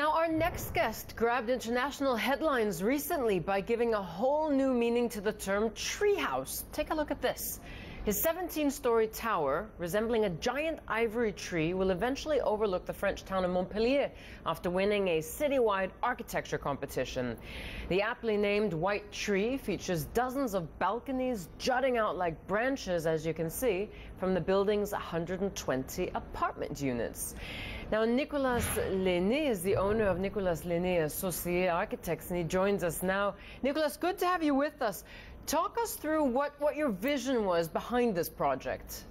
Now, our next guest grabbed international headlines recently by giving a whole new meaning to the term treehouse. Take a look at this. His 17 story tower, resembling a giant ivory tree, will eventually overlook the French town of Montpellier after winning a citywide architecture competition. The aptly named White Tree features dozens of balconies jutting out like branches, as you can see, from the building's 120 apartment units. Now, Nicolas Laisné is the owner of Nicolas Laisné Associé Architects, and he joins us now. Nicolas, good to have you with us. Talk us through what, what your vision was behind this project.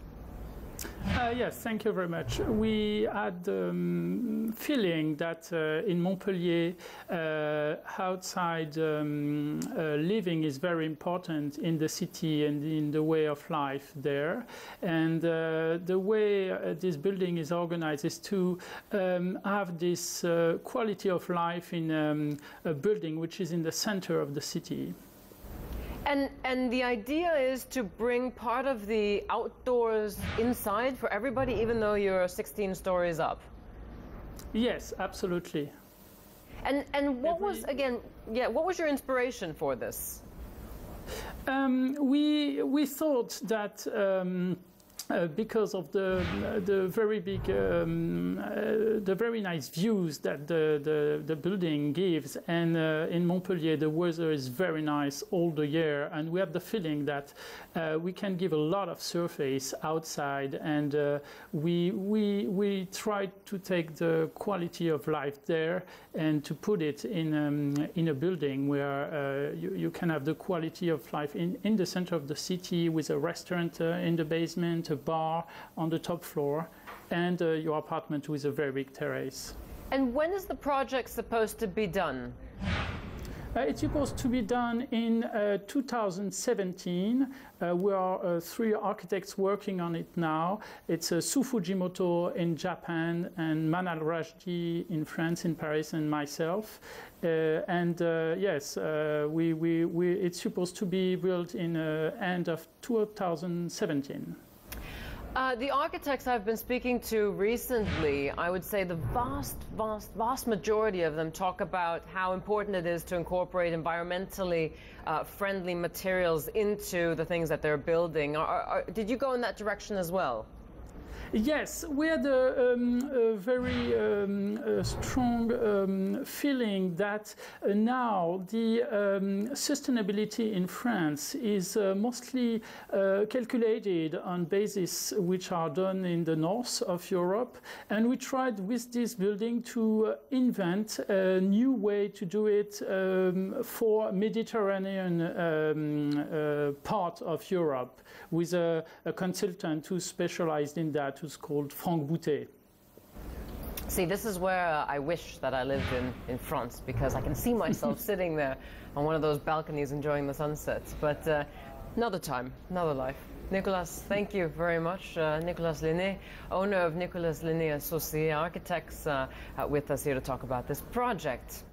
Uh, yes, thank you very much. We had the um, feeling that uh, in Montpellier, uh, outside um, uh, living is very important in the city and in the way of life there. And uh, the way uh, this building is organized is to um, have this quality of life in um, a building which is in the center of the city. And and the idea is to bring part of the outdoors inside for everybody, even though you're 16 stories up. Yes, absolutely. And and what Every... was again? Yeah, what was your inspiration for this? Um, we we thought that. Um, uh, because of the the very big um, uh, the very nice views that the the, the building gives. And uh, in Montpellier the weather is very nice all the year. And we have the feeling that uh, we can give a lot of surface outside. And uh, we we we try to take the quality of life there and to put it in um, in a building where you, you can have the quality of life in in the center of the city with a restaurant in the basement bar on the top floor, and uh, your apartment with a very big terrace. And when is the project supposed to be done? Uh, it's supposed to be done in uh, 2017. Uh, we are uh, three architects working on it now. It's uh, Sou Fujimoto in Japan and Manal Rachdi in France, in Paris, and myself. Uh, and yes, we, we, we, it's supposed to be built in end of 2017. Uh, the architects I've been speaking to recently, I would say the vast, vast, vast majority of them talk about how important it is to incorporate environmentally uh, friendly materials into the things that they're building. Are, are, did you go in that direction as well? Yes, we had a, um, a very um, a strong um, feeling that uh, now the um, sustainability in France is uh, mostly uh, calculated on basis which are done in the north of Europe, and we tried with this building to uh, invent a new way to do it um, for Mediterranean um, uh, part of Europe with a, a consultant who specialized in that who's called Franck Boutté. See, this is where uh, I wish that I lived in, in France because I can see myself sitting there on one of those balconies enjoying the sunsets. But uh, another time, another life. Nicolas, thank you very much. Uh, Nicolas Laisné, owner of Nicolas Laisné Associé Architects, uh, with us here to talk about this project.